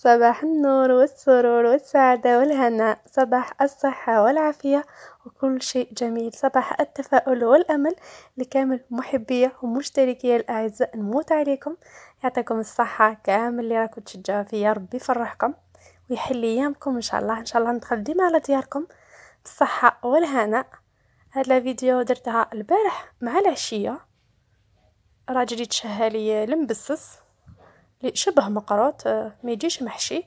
صباح النور والسرور والسعادة والهناء صباح الصحة والعافية وكل شيء جميل. صباح التفاؤل والأمل لكامل محبية ومشتركي الأعزاء نموت عليكم. يعطيكم الصحة كامل اللي راكم تشجعوا فيا ربي يفرحكم ويحل أيامكم إن شاء الله. إن شاء الله ندخل ديما على دياركم بالصحة والهناء. هاد الفيديو درتها البارح مع العشية. راجلي تشهى لي المبسس شبه مقروط آه، ما يجيش محشي.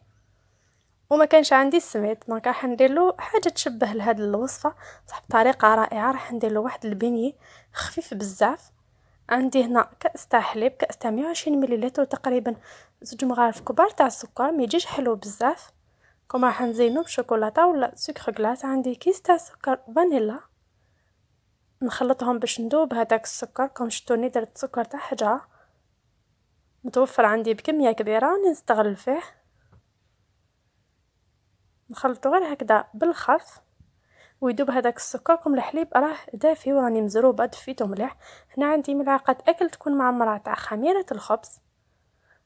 وما كانش عندي السميد donc راح ندير له حاجة تشبه لهاد الوصفة صح بطريقة رائعة. راح ندير له واحد les beignets خفيف بزاف. عندي هنا كأس تاع حليب كأس تاع 120 مليلتر تقريبا زوج مغارف كبار تاع السكر ما يجيش حلو بزاف. كما راح نزينو بشوكولاتة ولا سكر glace عندي كيس تاع سكر فانيلا. نخلطهم باش ندوب هذاك السكر. كم شتوني درت سكر تاع حجرة. متوفر عندي بكمية كبيرة نستغل فيه. نخلطو غير هكذا بالخف ويدوب هذاك السكر كم الحليب راه دافي وراني مزروبه دفيتو مليح. هنا عندي ملعقة أكل تكون معمره تاع خميرة الخبز.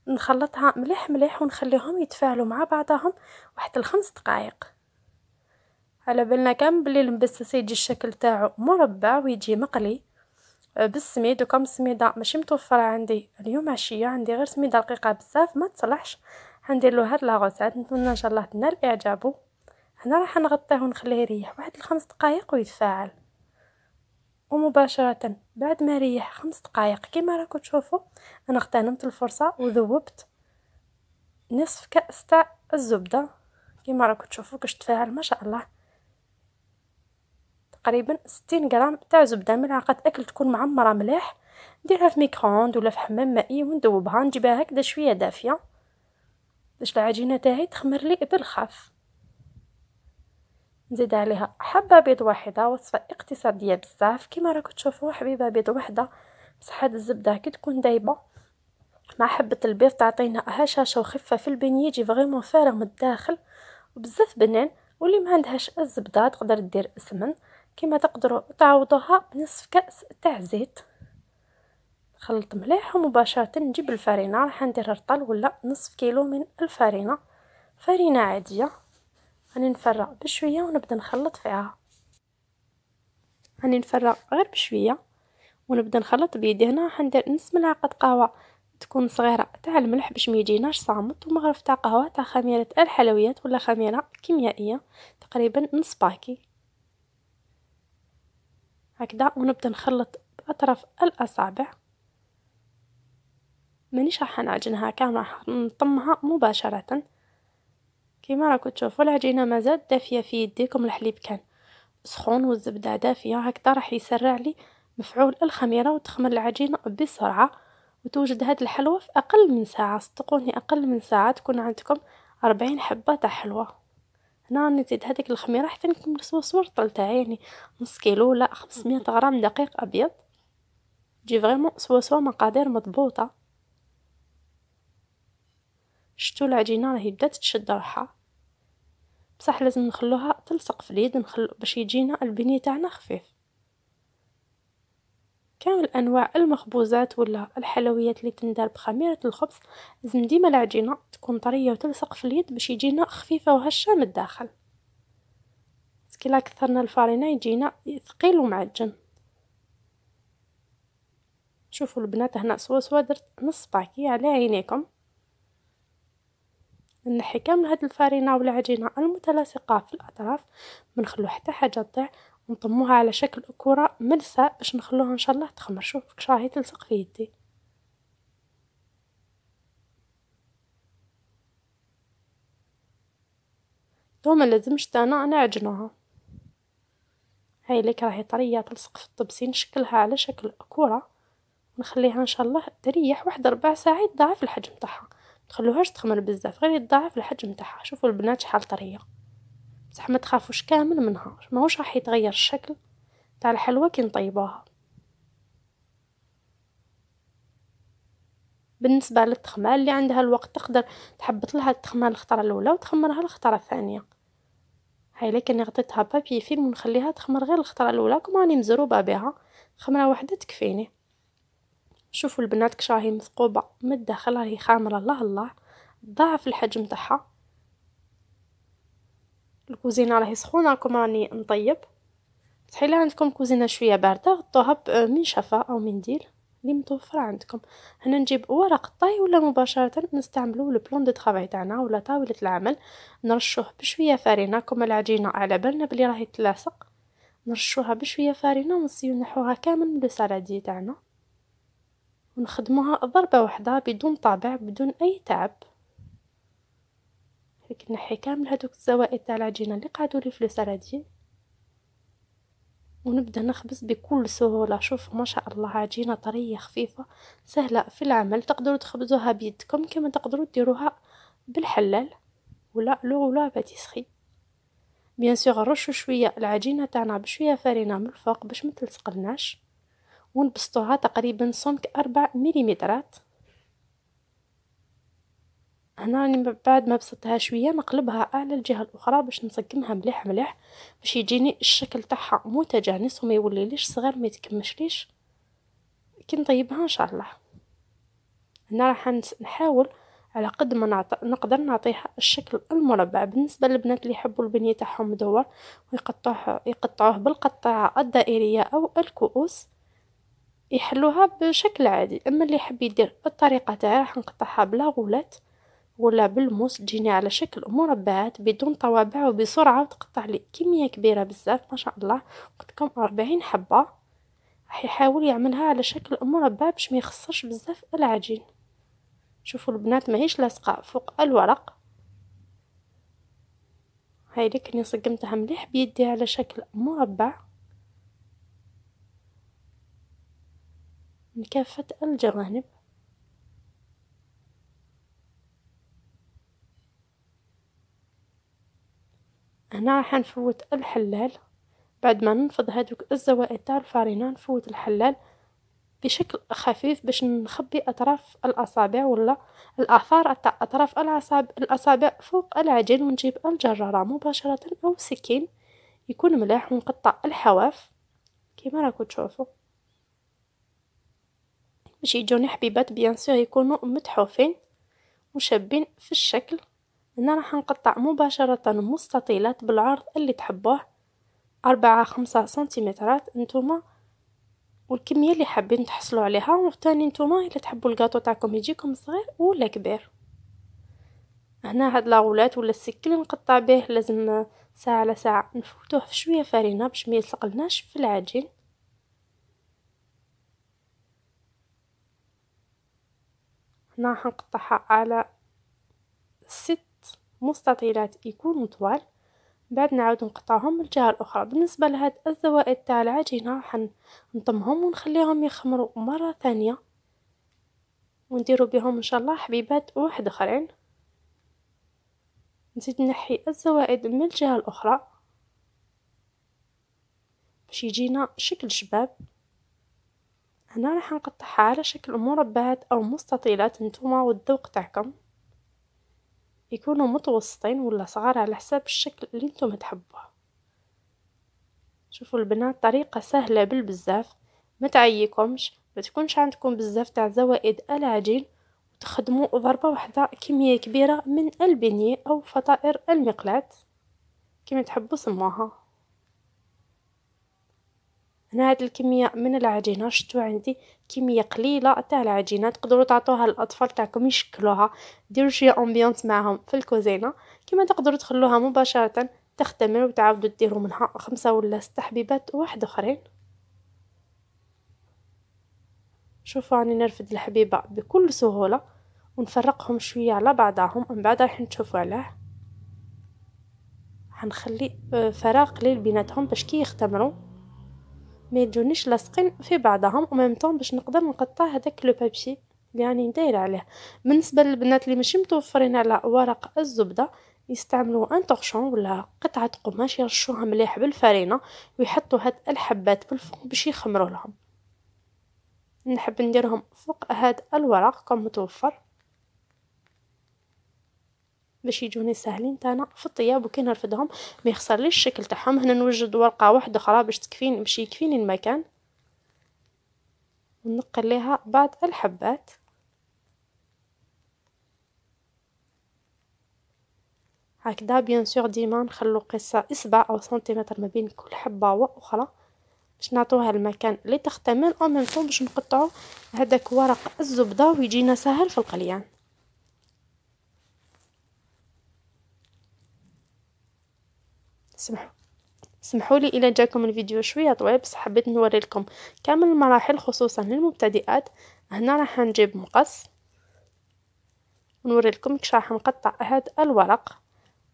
نخلطها مليح مليح ونخليهم يتفاعلوا مع بعضهم واحد الخمس دقائق على بالنا كامل بلي المبسس يجي الشكل تاعو مربع ويجي مقلي. بالسميد وكم السميده ماشي متوفرة عندي اليوم عشية عندي غير سميدة رقيقة بزاف ما تصلحش. هندير له هاد لاغوسات نتمنى إن شاء الله تنال اعجابه هنا راح نغطيه ونخليه يريح. واحد الخمس دقائق ويتفاعل. ومباشرة بعد ما ريح خمس دقائق كما راكم تشوفوا أنا اغتنمت الفرصة وذوبت نصف كأس تاع الزبدة. كما راكم تشوفوا كاش تفاعل ما شاء الله. تقريبا ستين غرام تاع زبده ملعقه أكل تكون معمرة مليح. نديرها في micro-ondes ولا في حمام مائي وندوبها نجيبها هكذا شوية دافية. باش العجينه تاعي تخمر لي بالخف نزيد عليها حبة بيض واحدة وصفة اقتصادية بزاف. كيما راكم تشوفوا حبيبة بيض واحدة بصح هاد الزبدة كي تكون دايبة. مع حبة البيض تعطينا هشاشة وخفة في les beignets يجي vraiment فارغ من الداخل وبزاف بنان. واللي ما عندهاش الزبدة تقدر دير سمن. كما تقدروا تعوضوها بنصف كأس تاع زيت. خلط مليح ومباشرة نجيب الفرينة راح ندير رطل ولا نصف كيلو من الفرينة. فرينة عادية. راني نفرغ بشوية ونبدأ نخلط فيها. راني نفرغ غير بشوية ونبدأ نخلط بيدي هنا راح ندير نص ملعقة قهوة تكون صغيرة تاع الملح باش ما يجيناش صامت ومغرف تاع قهوة تاع خميرة الحلويات ولا خميرة كيميائية تقريبا نص باكي. هكذا ونبدأ نخلط باطراف الأصابع. مانيش راح نعجنها كاملة راح نطمها مباشرة. كيما راكم تشوفوا العجينة مازال دافية في يديكم الحليب كان سخون والزبدة دافية. هكذا راح يسرع لي مفعول الخميرة وتخمر العجينة بسرعة. وتوجد هاد الحلوى في أقل من ساعة صدقوني أقل من ساعة تكون عندكم أربعين حبة تاع حلوى هنا نزيد هذيك الخميرة حتى نكمل صوص تاعي يعني نص كيلو ولا 500 غرام دقيق أبيض. تجي فريمون سوا مقادير مضبوطة. شتو العجينة راهي بدات تشد روحها. بصح لازم نخلوها تلصق في اليد نخلو باش يجينا البني تاعنا خفيف. كامل انواع المخبوزات ولا الحلويات اللي تندار بخميرة الخبز لازم ديما العجينة تكون طرية وتلصق في اليد باش يجينا خفيفة وهشة من الداخل. كلا كثرنا الفارينة يجينا ثقيل ومعجن. شوفوا البنات هنا سوا سوا درت نص باكي على عينيكم. نحي كامل هاد الفارينة والعجينة المتلاصقة في الأطراف ما حتى حاجة تضيع. نطموها على شكل كرة ملسة باش نخلوها إن شاء الله تخمر. شوف راهي تلصق في يدي. تو ما لازمش أنا نعجنوها هاي ليك راهي طرية تلصق في الطبسين نشكلها على شكل كره ونخليها إن شاء الله تريح واحد ربع ساعات ضعف الحجم تاعها. تخلوهاش تخمر بزاف غير يضاعف الحجم تاعها. شوفوا البنات شحال طرية. بصح ما تخافوش كامل منها ماهوش راح يتغير الشكل تاع الحلوى كي نطيبوها. بالنسبة للتخمه اللي عندها الوقت تقدر تحبط لها التخمه الخطرة الأولى وتخمرها الخطرة الثانية. هاي لكن غطيتها بابي فيلم ونخليها تخمر غير الخطرة الأولى كما راني مزروبه بها خمرة واحدة تكفيني. شوفوا البنات كش راهي مثقوبة من الداخل راهي خامرة الله الله ضاعف الحجم تاعها. الكوزينة راهي سخونة راكم راني نطيب. تحيلا عندكم كوزينة شوية باردة غطوها بمنشفه أو منديل اللي متوفرة عندكم. هنا نجيب ورق طاي ولا مباشرة نستعملوا لو بلون دو طرافاي تاعنا ولا طاولة العمل. نرشوه بشوية فارينة. كما العجينه على بالنا بلي راهي تلاصق نرشوها بشوية فارينة ونسيو نحوها كامل من لو سالادي تاعنا. ونخدموها ضربة واحدة بدون طابع بدون أي تعب. هيك نحي كامل هذوك الزوائد تاع العجينة اللي قعدوا لي في سالادي ونبدأ نخبز بكل سهولة. شوف ما شاء الله عجينة طرية خفيفة سهلة في العمل. تقدروا تخبزوها بيدكم كما تقدروا ديروها بالحلال ولا rouleau à pâtisserie bien sûr نرشوا شوية العجينة تاعنا بشوية فرينة من الفوق باش ما تلصقلناش. ونبسطوها تقريبا سمك أربع مليمترات. هنا راني بعد ما بسطتها شوية نقلبها على الجهة الأخرى باش نسقمها مليح مليح باش يجيني الشكل تاعها متجانس وما يوليليش صغير ما يتكمشليش. كي نطيبها إن شاء الله. هنا راح نحاول على قد ما نعط... نقدر نعطيها الشكل المربع. بالنسبة للبنات اللي يحبوا البنيه تاعهم مدور ويقطعوه يقطعوه بالقطاعة الدائرية أو الكؤوس يحلوها بشكل عادي. أما اللي يحب يدير الطريقة تاعي راح نقطعها بلا غولات. ولا بالموس تجيني على شكل مربعات بدون طوابع وبسرعة وتقطع لي كمية كبيرة بزاف ما شاء الله. قلتلكم أربعين حبة. راح يحاول يعملها على شكل مربع باش ما يخسرش بزاف العجين. شوفوا البنات ماهيش لاصقة فوق الورق. هاي لي صقمتها مليح بيدي على شكل مربع. من كافة الجوانب. هنا راح نفوت الحلال. بعد ما ننفض هذوك الزوائد تاع الفارينة نفوت الحلال بشكل خفيف باش نخبي أطراف الأصابع ولا الآثار تاع أطراف الأصابع الأصابع فوق العجين ونجيب الجرارة مباشرة أو سكين. يكون ملاح ونقطع الحواف. كيما راكم تشوفوا باش يجوني حبيبات bien sûr يكونوا متحوفين وشابين في الشكل. هنا راح نقطع مباشرة مستطيلات بالعرض اللي تحبوه. أربعة خمسة سنتيمترات نتوما والكمية اللي حابين تحصلوا عليها وثاني نتوما الا تحبوا الكاطو تاعكم يجيكم صغير ولا كبير. هنا هاد لاغولات ولا السكين اللي نقطع به لازم ساعة على ساعة نفوتوه في شوية فرينة باش ما يلصقلناش في العجين. هنا حنقطعها على ست مستطيلات يكونوا طوال بعد نعاود نقطعهم من الجهة الأخرى. بالنسبة لهاد الزوائد تاع العجينه راح نطمهم ونخليهم يخمروا مرة ثانية. ونديروا بهم إن شاء الله حبيبات واحد آخرين. نزيد نحي الزوائد من الجهة الأخرى. باش يجينا شكل شباب. هنا راح نقطعها على شكل مربعات أو مستطيلات نتوما والذوق تاعكم. يكونوا متوسطين ولا صغار على حساب الشكل اللي نتوما تحبوه. شوفوا البنات طريقة سهلة بالبزاف ما تعيكمش ما تكونش عندكم بزاف تاع زوائد العجين وتخدموا ضربة واحدة كمية كبيرة من البنية أو فطائر المقلاة كما تحبوا سموها. هنا هاد الكمية من العجينة. شفتوا عندي كمية قليلة تاع العجينة تقدروا تعطوها للأطفال تاعكم يشكلوها. ديروا شوية امبيونس معاهم في الكوزينة. كما تقدروا تخلوها مباشرة تختمر وتعاودوا ديروا منها خمسة ولا ست حبيبات واحد آخرين. شوفوا راني نرفد الحبيبة بكل سهولة ونفرقهم شوية على بعضهم. من بعد راح نشوفوا عليه حنخلي آه، فراغ قليل بيناتهم باش كي يختمروا ما يجونيش لاصقين في بعضهم وميم طون باش نقدر نقطع هذاك لو بابشي يعني ندير عليه. بالنسبة للبنات اللي ماشي متوفرين على ورق الزبدة يستعملوا ان طورشون ولا قطعة قماش يرشوها مليح بالفرينة ويحطوا هاد الحبات بالفوق باش يخمروا لهم. نحب نديرهم فوق هاد الورق كم متوفر باش يجوني ساهلين تانا في الطياب وكي نرفدهم ما يخسرليش الشكل تاعهم. هنا نوجد ورقة واحدة أخرى باش تكفيني باش يكفيني المكان. ونقل ليها بعض الحبات. هكذا بيان سور ديما نخلو قصة إصبع أو سنتيمتر ما بين كل حبة وأخرى باش نعطوها المكان اللي تحتمل أو من باش نقطعو هذاك ورق الزبدة ويجينا سهل في القليان. سمحوا. سمحوا لي إلى جاكم الفيديو شوية طويل بس حبيت نوري لكم كامل المراحل خصوصا للمبتدئات. هنا راح نجيب مقص ونوري لكم كيفاش راح نقطع هذا الورق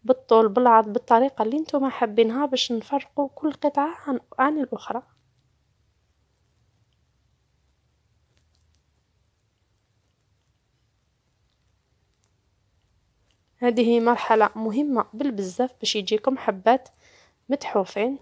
بالطول بالعرض بالطريقة اللي نتوما حابينها باش نفرقوا كل قطعة عن, عن الأخرى. هذه مرحلة مهمة بالبزاف باش يجيكم حبات متحوفين.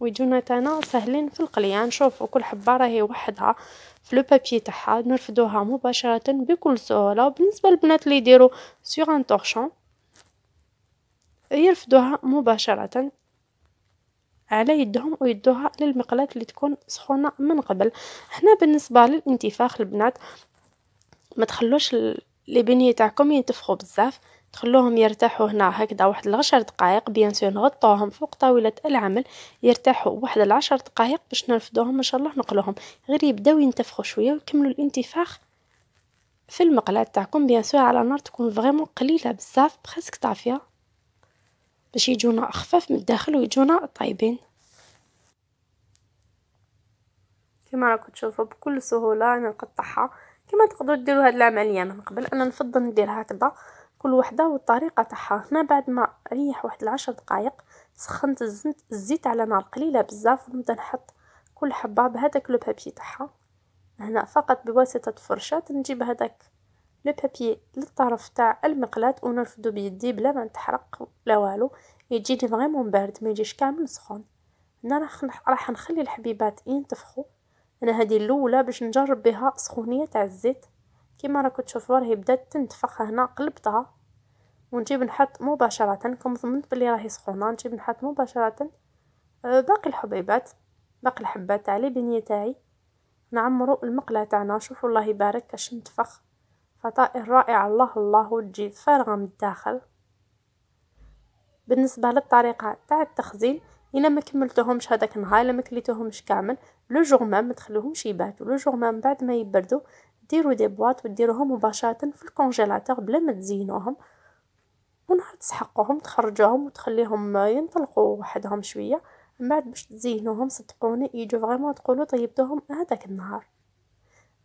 ويجونا تانا سهلين في القليان. شوفوا كل حبة راهي وحدها في لو بابي تاعها. نرفدوها مباشرة بكل سهولة. وبالنسبة للبنات اللي يديروا سور ان طورشون يرفدوها مباشرة. على يدهم ويدوها للمقلاة اللي تكون سخونة من قبل. هنا بالنسبة للانتفاخ البنات ما تخلوش les beignets تاعكم ينتفخوا بزاف. تخلوهم يرتاحوا هنا هكذا واحد العشر دقائق bien sûr نغطوهم فوق طاولة العمل. يرتاحوا واحد العشر دقائق باش نرفدوهم. إن شاء الله نقلوهم. غير يبداو ينتفخوا شوية ويكملوا الانتفاخ في المقلاة تاعكم. bien sûr على نار تكون vraiment قليلة بزاف presque طافية. باش يجونا خفاف من الداخل ويجونا طيبين كما راكم تشوفوا بكل سهولة أنا نقطعها. كما تقدروا ديروا هاد العملية من قبل أنا نفضل نديرها هكذا. كل وحدة والطريقة تاعها. هنا بعد ما ريح واحد العشر دقائق سخنت الزيت على نار قليلة بزاف ونبدأ نحط كل حبة بهذاك لو بابي تاعها. هنا فقط بواسطة فرشاة نجيب هذاك لو pas- بابي للطرف تاع المقلاة ونرفدو بيدي بلا ما نتحرق لا والو. يجيني vraiment بارد ما يجيش كامل سخون. هنا راح راح نخلي الحبيبات ينتفخوا. أنا هذه الاولى باش نجرب بها سخونية تاع الزيت. كيما راكم تشوفوا راهي بدات تنتفخ هنا قلبتها. ونجيب نحط مباشرة كم ضمنت بلي راهي سخونة نجيب نحط مباشرة. آه، باقي الحبيبات. باقي الحبات تاع لي بنية تاعي. نعمروا المقله تاعنا شوفوا الله يبارك كاش نتفخ. فطائر رائعة الله الله وتجي فارغة من الداخل. بالنسبة للطريقة تاع التخزين إلا ما كملتهمش هذاك النهار إلا ما كليتوهمش كامل لو جور مام ما تخلوهمش يباتوا لو جور مام بعد ما يبردوا ديروا دي بواط وديروهم مباشرة في الكونجيلاتور بلا ما تزينوهم ونهار تسحقوهم تخرجوهم وتخليهم ينطلقوا وحدهم شوية. من بعد باش تزينوهم صدقوني يجوا فريمون تقولوا طيبتوهم هذاك النهار.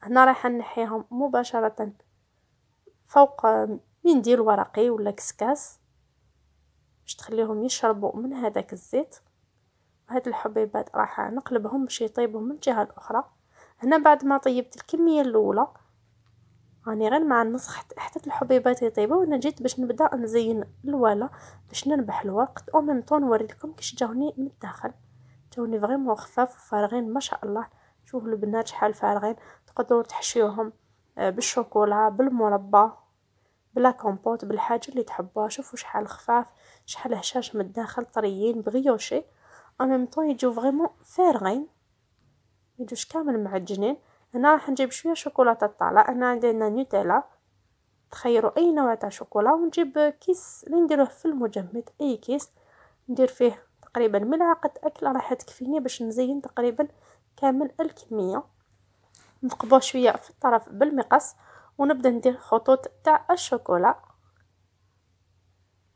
هنا رايحه نحيهم مباشرة فوق منديل ورقي ولا كسكاس باش تخليهم يشربوا من هذاك الزيت. وهاد الحبيبات راح نقلبهم باش يطيبوا من الجهه الاخرى هنا بعد ما طيبت الكمية الأولى راني غير مع النص حتى الحبيبات يطيبوا. وأنا جيت باش نبدأ نزين الوالا باش نربح الوقت. au même temps نوري لكم كيش جاوني من الداخل. جاوني vraiment خفاف وفارغين ما شاء الله. شوفوا البنات شحال فارغين. تقدروا تحشيوهم. بالشوكولا بالمربى بلا كومبوت بالحاجة اللي تحبوها شوفوا شحال خفاف شحال هشاش من الداخل طريين brioché. en même temps يجيو vraiment فارغين. ما يجوش كامل معجنين هنا راح نجيب شوية شوكولاتة طالع أنا عندنا نوتيلا تخيروا أي نوع تاع شوكولا. ونجيب كيس اللي نديروه في المجمد. أي كيس. ندير فيه تقريبا ملعقة أكل. راح تكفيني باش نزين تقريبا كامل الكمية. نقبوه شوية في الطرف بالمقص ونبدأ ندير خطوط تاع الشوكولا.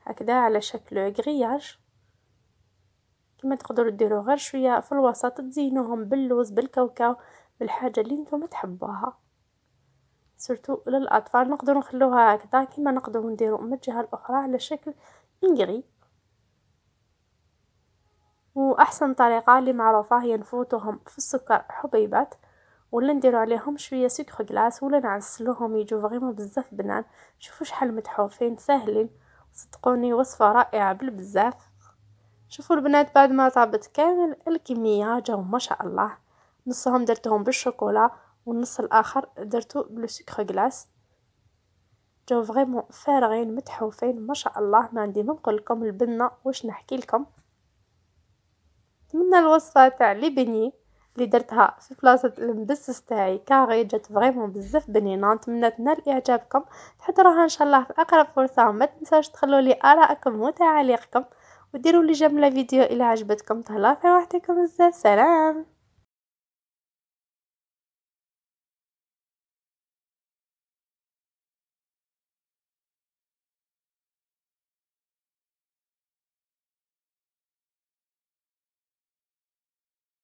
هكذا على شكل غرياج كما تقدروا ديروا غير شوية في الوسط تزينوهم باللوز بالكاوكاو بالحاجة اللي نتوما تحبوها. surtout للأطفال نقدروا نخلوها هكذا كما نقدروا نديروا من الجهة الأخرى على شكل انغري وأحسن طريقة اللي معروفة هي نفوتوهم في السكر حبيبات. ولا نديرو عليهم شوية سكر glace ولا نعسلوهم يجو vraiment بزاف بنان شوفوا شحال متحوفين ساهلين. صدقوني وصفة رائعة بالبزاف. شوفوا البنات بعد ما طابت كامل الكمية جاو ما شاء الله. نصهم درتهم بالشوكولا والنص الآخر درتو بالسكر glace جاو vraiment فارغين متحوفين ما شاء الله. ما عندي ما نقول لكم البنة واش نحكي لكم. نتمنى الوصفة تاع les beignets اللي درتها في بلاصة المبسس تاعي. carrément جات vraiment بزاف بنينة. نتمنى تنال إعجابكم. تحضروها إن شاء الله في أقرب فرصة. وما تنساوش تخلولي آرائكم وتعاليقكم وديروا لي جيم الفيديو إلى عجبتكم. تهلاو في وحدكم بزاف. سلام!